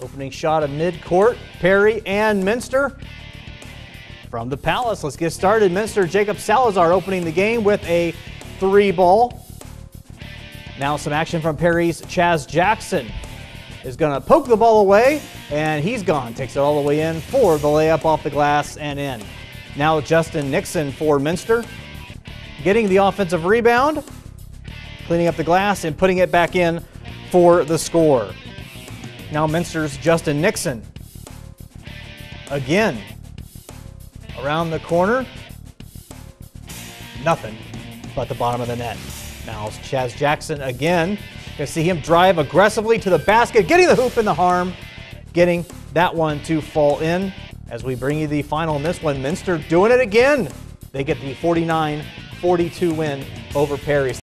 Opening shot of mid-court, Perry and Minster. From the Palace, let's get started. Minster Jacob Salazar opening the game with a three ball. Now some action from Perry's Chaz Jackson is going to poke the ball away, and he's gone. Takes it all the way in for the layup off the glass and in. Now Justin Nixon for Minster, getting the offensive rebound, cleaning up the glass and putting it back in for the score. Now Minster's Justin Nixon. Again, around the corner, nothing but the bottom of the net. Now it's Chaz Jackson again. You see him drive aggressively to the basket, getting the hoop in the harm, getting that one to fall in. As we bring you the final in this one, Minster doing it again. They get the 49 42 win over Perry.